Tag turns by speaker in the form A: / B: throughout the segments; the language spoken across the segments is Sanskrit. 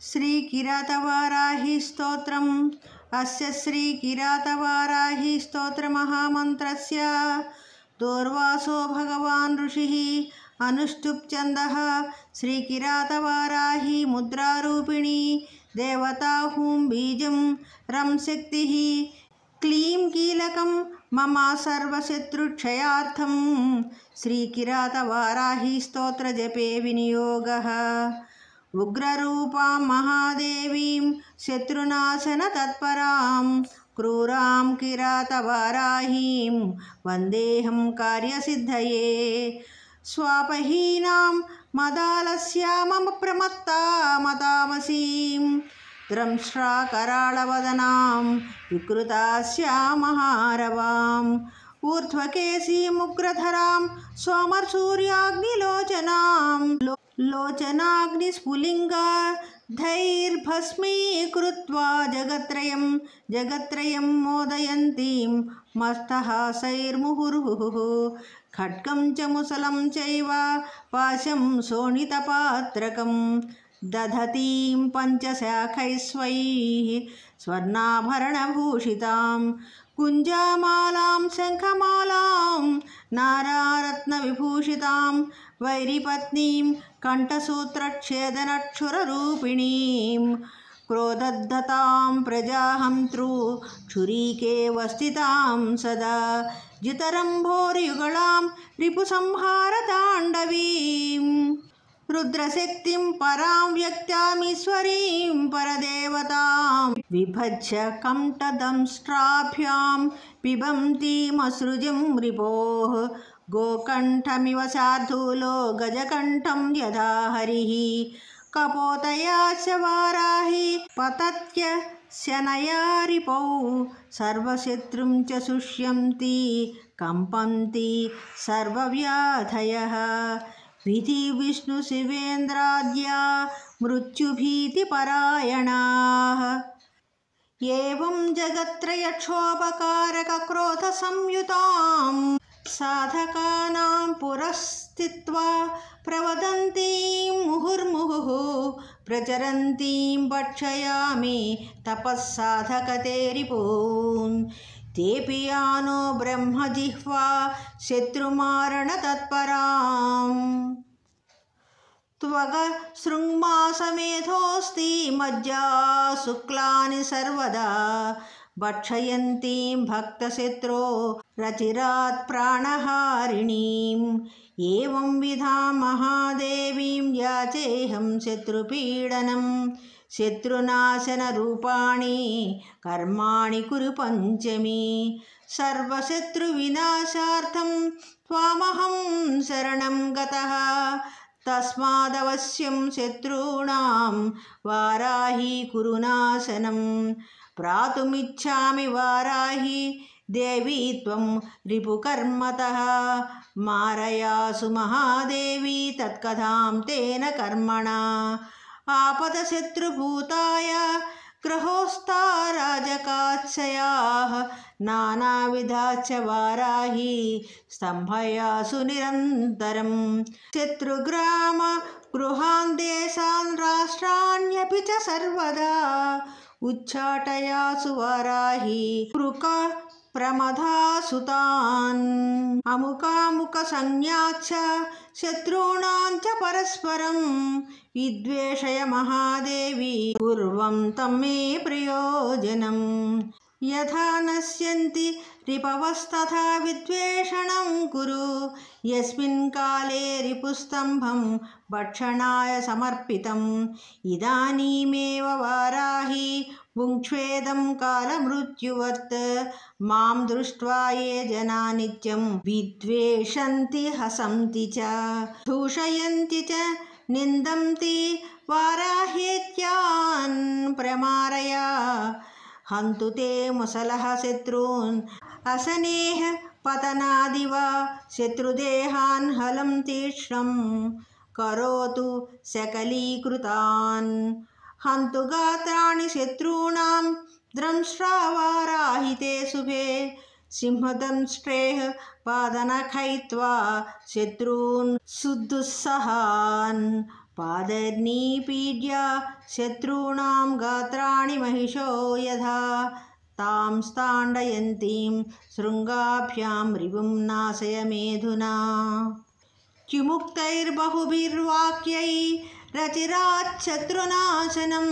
A: श्रीकिरातवाराहीस्तोत्रम्। अस्य श्रीकिरातवाराहीस्तोत्रमहामन्त्रस्य। दूर्वासो भगवान् ऋषिः अनुष्टुप्छन्दः श्रीकिरातवाराही मुद्रारूपिणी देवता हुं बीजं रं शक्तिः क्लीं कीलकं मम सर्वशत्रुक्षयार्थं श्रीकिरातवाराहीस्तोत्रजपे विनियोगः। उग्ररूपां महादेवीं शत्रुनाशनतत्परां क्रूरां किरातवाराहीं वन्देऽहं कार्यसिद्धये स्वापहीनां मदालस्यामप्रमत्तामतामसीं द्रंष्ट्राकराळवदनां विकृतास्यामहारवाम् ऊर्ध्वकेशीमुग्रधरां सोमसूर्याग्निलोचनां लोचनाग्निस्फुलिङ्गा धैर्भस्मीकृत्वा जगत्त्रयं जगत्त्रयं मोदयन्तीं मस्तहासैर्मुहुर्हुः खड्गं च मुसलं चैव, पाशं शोणितपात्रकं दधतीं पञ्चशाखैः स्वैः स्वर्णाभरणभूषितां कुञ्जामालां शङ्खमालां नारारत्नविभूषितां वैरिपत्नीं कण्ठसूत्रच्छेदनक्षुररूपिणीं क्रोधद्धतां प्रजाहन्तृ क्षुरीकेवस्थितां सदा जितरम्भोर्युगळां रिपुसंहारताण्डवीम् रुद्रशक्तिं परां व्यक्तामीश्वरीं परदेवतां विभज्य कण्ठदंष्ट्राभ्यां पिबन्तीमसृजं रिपोः गोकण्ठमिव शार्दूलो गजकण्ठं यथा हरिः कपोतया च वाराहि पतत्य शनया रिपौ सर्वशत्रुं च शुष्यन्ति कम्पन्ति सर्वव्याधयः विधिविष्णुशिवेन्द्राद्या मृत्युभीतिपरायणाः। एवं जगत्त्रयक्षोभकारकक्रोधसंयुतां साधकानां पुरस्थित्वा प्रवदन्तीं मुहुर्मुहुः प्रचरन्तीं भक्षयामि तपः साधकते रिपून् तेऽपि यानो ब्रह्मजिह्वा शत्रुमारणतत्पराम् त्वग शृङ्मासमेधोऽस्ति मज्जा शुक्लानि सर्वदा। भक्षयन्तीं भक्तशत्रो रचिरात् प्राणहारिणीम् एवंविधा महादेवीं याचेऽहं शत्रुपीडनं। शत्रुनाशनरूपाणि कर्माणि कुरु पञ्चमी। सर्वशत्रुविनाशार्थं त्वामहं शरणं गतः तस्मादवश्यं शत्रूणां वाराही कुरु नाशनं प्रातुमिच्छामि वाराही देवी त्वं रिपुकर्मतः। मारयासु महादेवी तत्कथां तेन कर्मणा। आपदशत्रुभूताय ग्रहोस्ता राजकाच्छयाः नानाविधाश्च वाराही स्तम्भयासु निरन्तरं। शत्रुग्राम गृहान् देशान् राष्ट्राण्यपि च सर्वदा उच्चाटयासु वाराही कृक प्रमदासुतान् अमुकामुकसंज्ञाच्च शत्रूणां च परस्परं विद्वेषय महादेवी पूर्वं तं मे प्रयोजनम् यथा नश्यन्ति रिपवस्तथा विद्वेषणं कुरु। यस्मिन् काले रिपुस्तम्भं भक्षणाय समर्पितम्। इदानीमेव वाराही भुङ्क्ष्वेदं कालमृत्युवत्। मां दृष्ट्वा ये जना नित्यं विद्वेषन्ति हसन्ति च। दूषयन्ति च निन्दन्ति वाराहेत्यान् प्रमारय। हन्तु ते मुसलः शत्रून् असनेः पतनादिव। शत्रुदेहान् हलं तीक्ष्णं करोतु सकलीकृतान् हन्तु गात्राणि शत्रूणां द्रंष्ट्रावाराहिते शुभे। सिंहदंष्ट्रेः पादनखैत्वा शत्रून् सुदुस्सहान्। पादैर्निपीड्य शत्रूणां गात्राणि महिषो यथा। तां स्ताण्डयन्तीं शृङ्गाभ्यां रिपुं नाशय मेधुना రతిరాచ్చత్రునాశనం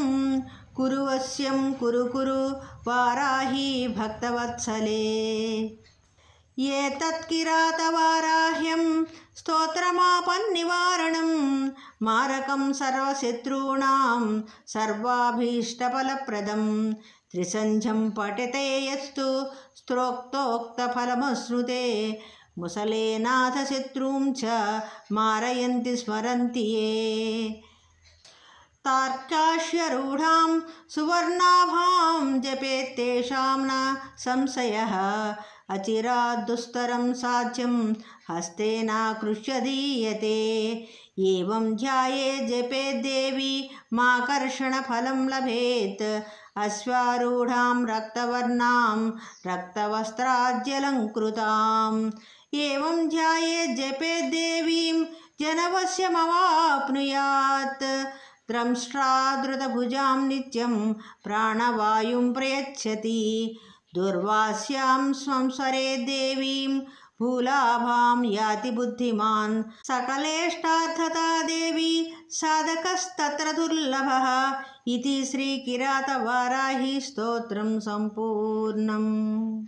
A: కురువశ్యం కురు కురు వారాహి భక్తవత్సలే. ఏ తత్కిరాత వారాహ్యం స్తోత్రమాపన్నివారణం. మారకం సర్వశత్రూణాం సర్వాభీష్టఫలప్రదం. త్రిసంధ్యం పఠితే యస్తు స్తోక్తోక్తఫలమశ్నుతే. ముసలేనాథ చ మారయంతి స్మరంతి तार्काश्यरूढां सुवर्णाभां जपेत्तेषां न संशयः। अचिराद्दुस्तरं साध्यं हस्तेनाकृष्य दीयते एवं ध्याये जपेद्देवी माकर्षणफलं लभेत्। अश्वारूढां रक्तवर्णां रक्तवस्त्राद्यलङ्कृताम् एवं ध्याये जपेद्देवीं जनवश्यमवाप्नुयात् द्रंष्ट्रादृतभुजां नित्यं प्राणवायुं प्रयच्छति। दुर्वास्यां संस्वरे देवीं भूलाभां याति बुद्धिमान्। सकलेष्टार्थता देवी साधकस्तत्र दुर्लभः। इति श्रीकिरातवाराही स्तोत्रं सम्पूर्णम्